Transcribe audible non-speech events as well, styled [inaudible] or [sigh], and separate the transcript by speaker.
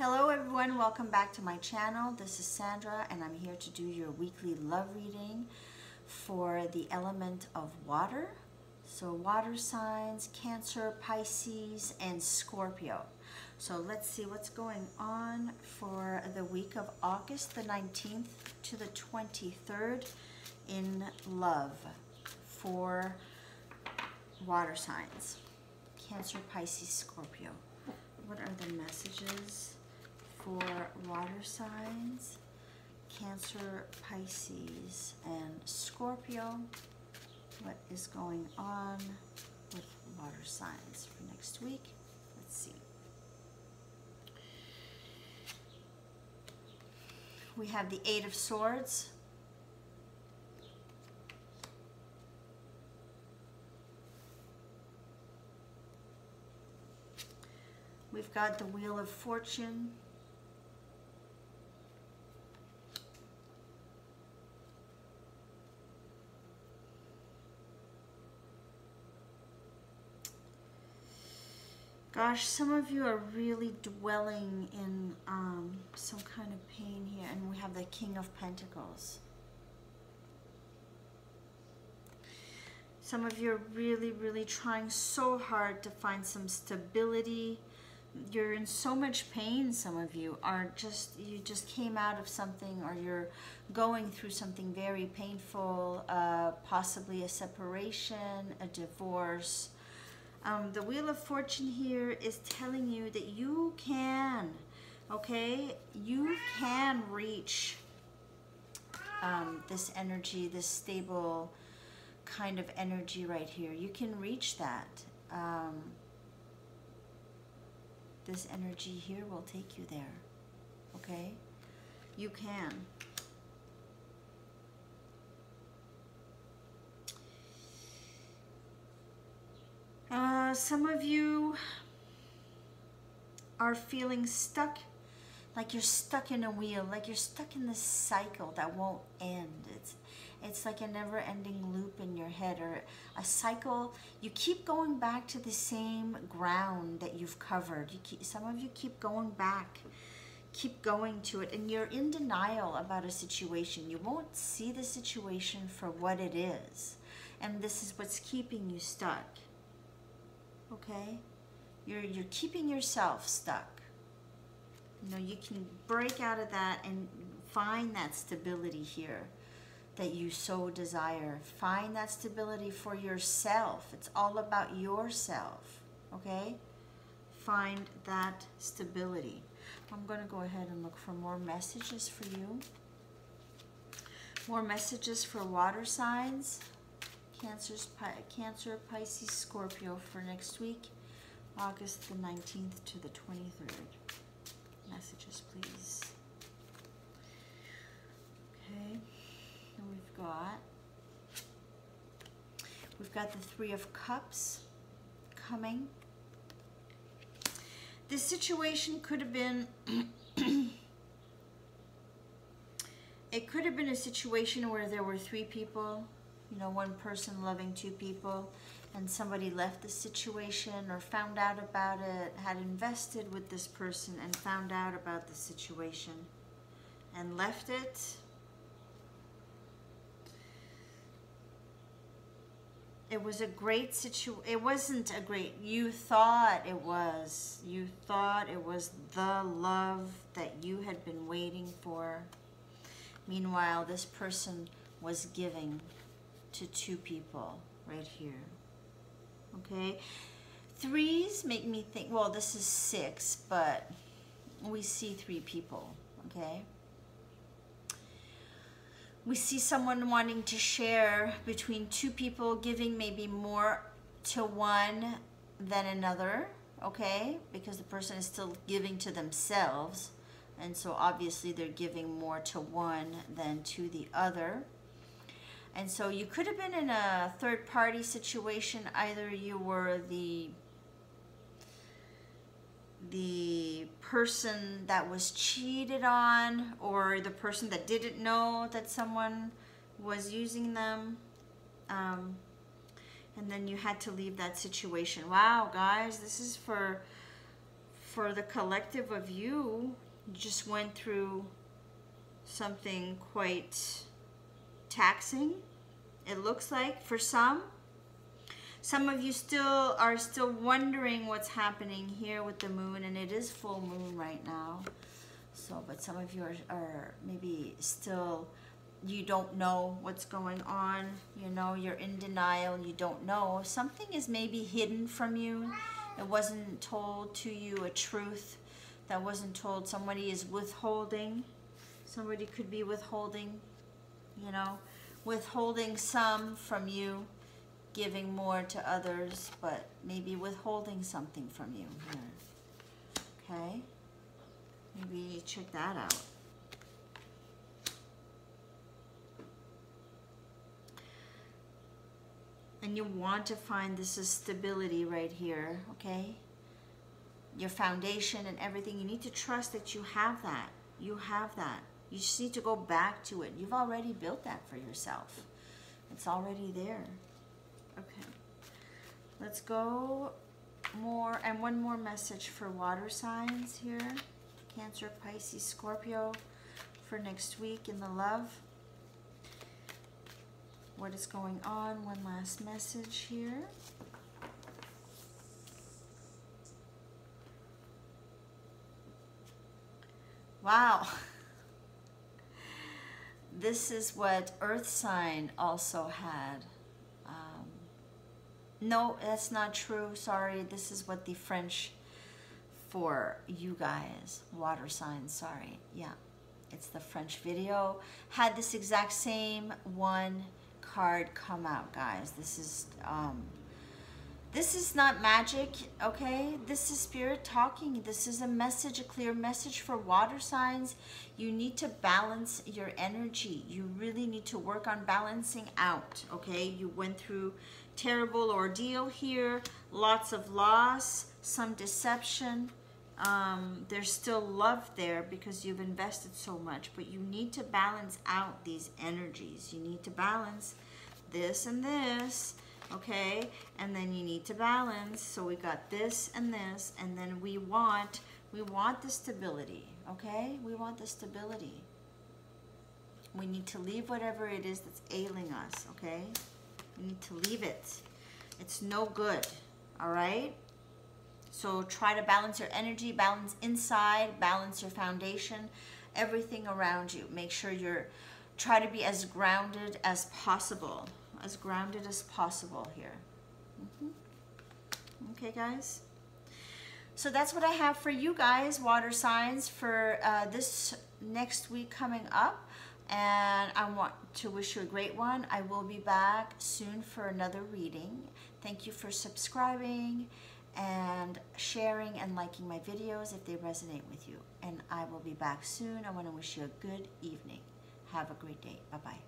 Speaker 1: Hello everyone, welcome back to my channel. This is Sandra and I'm here to do your weekly love reading for the element of water. So water signs, Cancer, Pisces, and Scorpio. So let's see what's going on for the week of August the 19th to the 23rd in love for water signs. Cancer, Pisces, Scorpio. What are the messages for water signs? Cancer, Pisces, and Scorpio. What is going on with water signs for next week? Let's see. We have the Eight of Swords. We've got the Wheel of Fortune. Gosh, some of you are really dwelling in um, some kind of pain here. And we have the King of Pentacles. Some of you are really, really trying so hard to find some stability. You're in so much pain, some of you are just, you just came out of something or you're going through something very painful, uh, possibly a separation, a divorce, um, the Wheel of Fortune here is telling you that you can, okay? You can reach um, this energy, this stable kind of energy right here. You can reach that. Um, this energy here will take you there, okay? You can. Some of you are feeling stuck, like you're stuck in a wheel, like you're stuck in this cycle that won't end. It's, it's like a never-ending loop in your head or a cycle. You keep going back to the same ground that you've covered. You keep, some of you keep going back, keep going to it, and you're in denial about a situation. You won't see the situation for what it is, and this is what's keeping you stuck okay? You're, you're keeping yourself stuck. You know, you can break out of that and find that stability here that you so desire. Find that stability for yourself. It's all about yourself, okay? Find that stability. I'm going to go ahead and look for more messages for you. More messages for water signs. Cancer's, Cancer, Pisces, Scorpio for next week, August the 19th to the 23rd. Messages, please. Okay, and we've got, we've got the Three of Cups coming. This situation could have been [clears throat] it could have been a situation where there were three people you know, one person loving two people and somebody left the situation or found out about it, had invested with this person and found out about the situation and left it. It was a great situation. It wasn't a great, you thought it was. You thought it was the love that you had been waiting for. Meanwhile, this person was giving to two people right here. Okay? Threes make me think, well, this is six, but we see three people, okay? We see someone wanting to share between two people, giving maybe more to one than another, okay? Because the person is still giving to themselves. And so obviously they're giving more to one than to the other. And so you could have been in a third party situation. Either you were the the person that was cheated on or the person that didn't know that someone was using them. Um, and then you had to leave that situation. Wow, guys, this is for for the collective of you, you just went through something quite taxing. It looks like for some. Some of you still are still wondering what's happening here with the moon, and it is full moon right now. So, but some of you are, are maybe still, you don't know what's going on. You know, you're in denial. You don't know. Something is maybe hidden from you. It wasn't told to you a truth that wasn't told. Somebody is withholding. Somebody could be withholding, you know, withholding some from you, giving more to others, but maybe withholding something from you here. Okay? Maybe check that out. And you want to find this is stability right here, okay? Your foundation and everything. You need to trust that you have that. You have that. You just need to go back to it. You've already built that for yourself. It's already there. Okay. Let's go more and one more message for water signs here. Cancer, Pisces, Scorpio for next week in the love. What is going on? One last message here. Wow. [laughs] This is what Earth sign also had. Um, no, that's not true. Sorry. This is what the French for you guys. Water signs, sorry. Yeah, it's the French video. Had this exact same one card come out, guys. This is, um, this is not magic, okay? This is spirit talking. This is a message, a clear message for water signs. You need to balance your energy. You really need to work on balancing out, okay? You went through terrible ordeal here, lots of loss, some deception, um, there's still love there because you've invested so much, but you need to balance out these energies. You need to balance this and this, okay? And then you need to balance. So we got this and this, and then we want, we want the stability, okay? We want the stability. We need to leave whatever it is that's ailing us, okay? We need to leave it. It's no good, all right? So try to balance your energy, balance inside, balance your foundation, everything around you. Make sure you're, try to be as grounded as possible, as grounded as possible here. Mm -hmm. Okay, guys? So that's what I have for you guys, water signs, for uh, this next week coming up. And I want to wish you a great one. I will be back soon for another reading. Thank you for subscribing and sharing and liking my videos if they resonate with you. And I will be back soon. I want to wish you a good evening. Have a great day. Bye-bye.